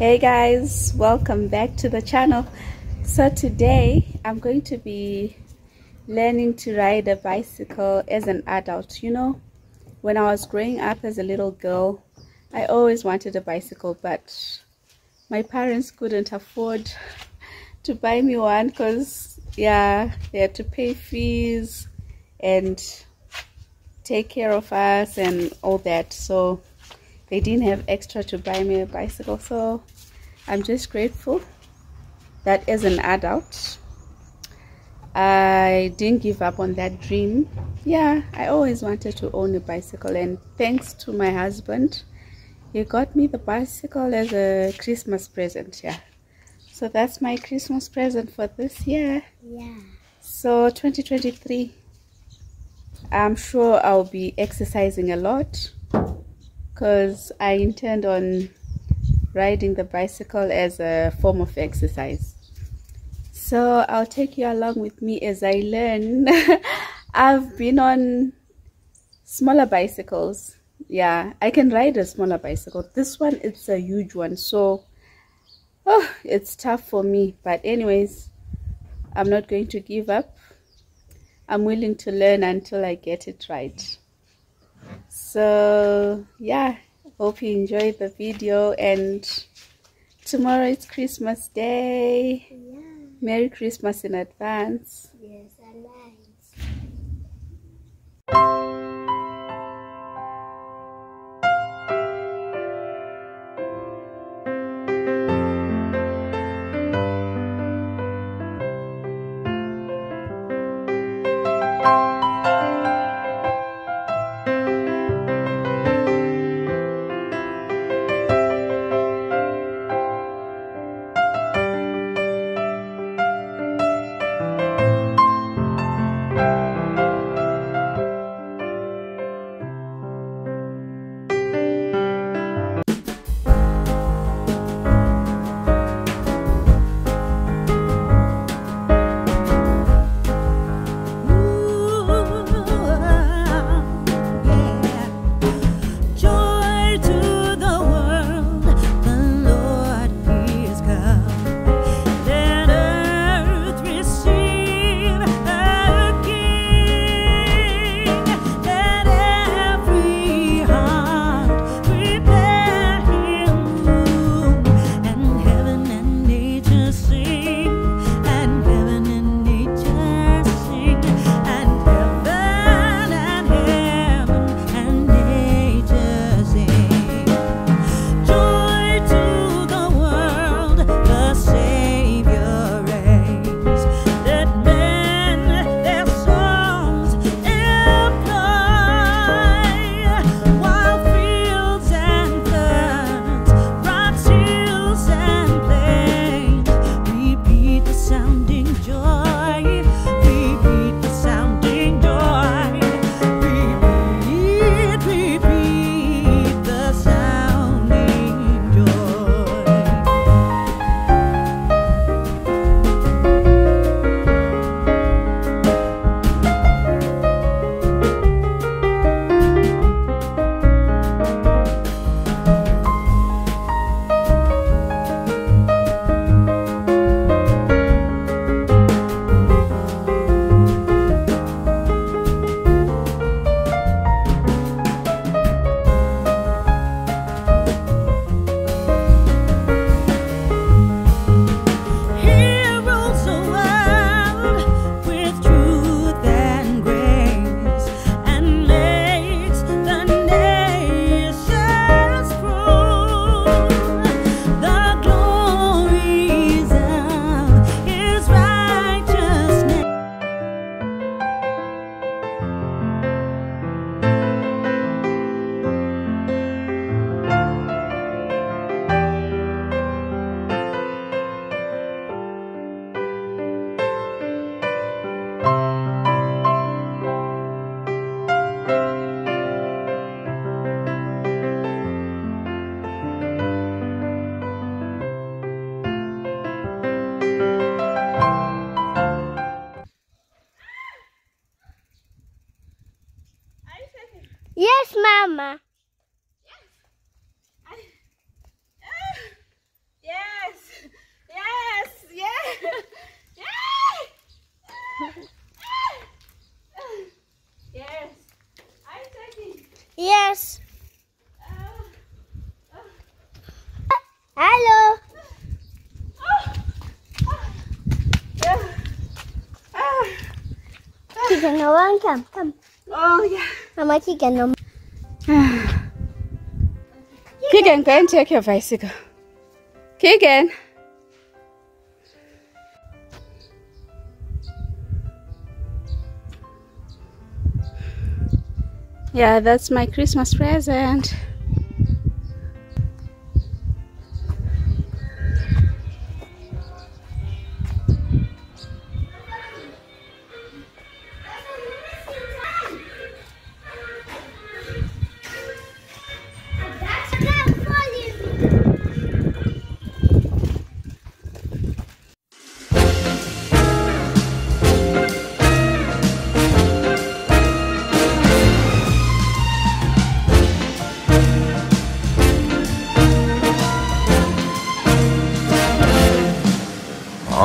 hey guys welcome back to the channel. So today i'm going to be learning to ride a bicycle as an adult you know? When i was growing up as a little girl i always wanted a bicycle but my parents couldn't afford to buy me one because yeah they had to pay fees and take care of us and all that. So they didn't have extra to buy me a bicycle so i'm just grateful that as an adult i didn't give up on that dream. Yeah i always wanted to own a bicycle and thanks to my husband he got me the bicycle as a christmas present yeah. So that's my christmas present for this year. Yeah. so 2023 i'm sure i'll be exercising a lot because I intend on riding the bicycle as a form of exercise. So I'll take you along with me as I learn. I've been on smaller bicycles. Yeah, I can ride a smaller bicycle. This one, it's a huge one. So oh, it's tough for me. But anyways, I'm not going to give up. I'm willing to learn until I get it right so yeah hope you enjoyed the video and tomorrow is christmas day Yeah. merry christmas in advance Keegan, no one come. Come. Oh, yeah. Mama Keegan, no. Keegan, go and take your bicycle. Keegan. Yeah, that's my Christmas present.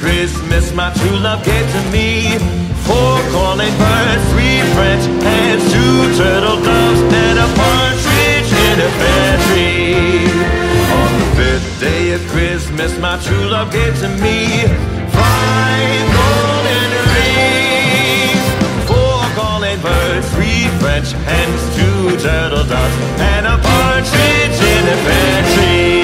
Christmas, my true love gave to me four calling birds, three French hens, two turtle doves, and a partridge in a pear tree. On the fifth day of Christmas, my true love gave to me five golden rings, four calling birds, three French hens, two turtle doves, and a partridge in a pear tree.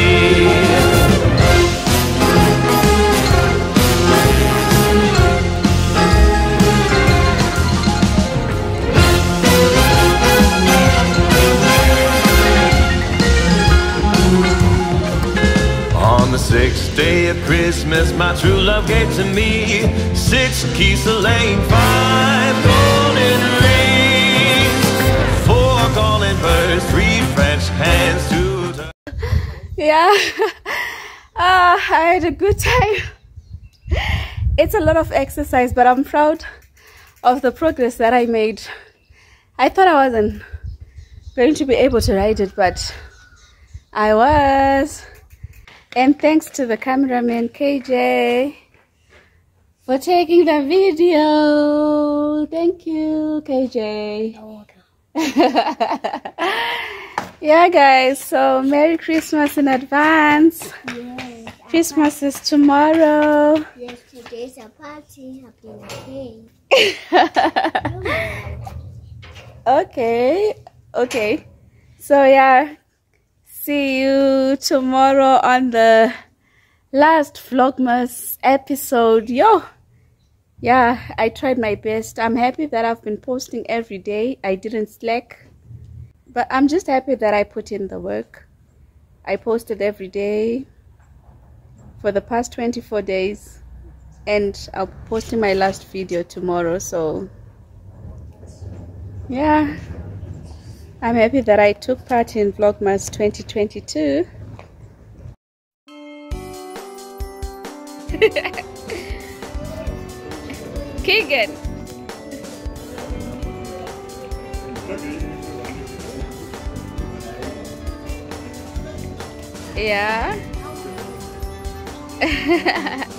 Christmas, my true love gave to me six keys to lane, five golden rings, four calling birds, three French hens, two. Yeah. Ah, I had a good time. It's a lot of exercise, but I'm proud of the progress that I made. I thought I wasn't going to be able to ride it, but I was. And thanks to the cameraman KJ for taking the video. Thank you, KJ. yeah, guys, so Merry Christmas in advance. Yes. Christmas is tomorrow. Yes, today's a party. Happy birthday. Okay, okay. So, yeah, see you tomorrow on the last Vlogmas episode. Yo, yeah, I tried my best. I'm happy that I've been posting every day. I didn't slack, but I'm just happy that I put in the work. I posted every day for the past 24 days, and I'll posting my last video tomorrow. So, yeah, I'm happy that I took part in Vlogmas 2022. Keegan. Yeah.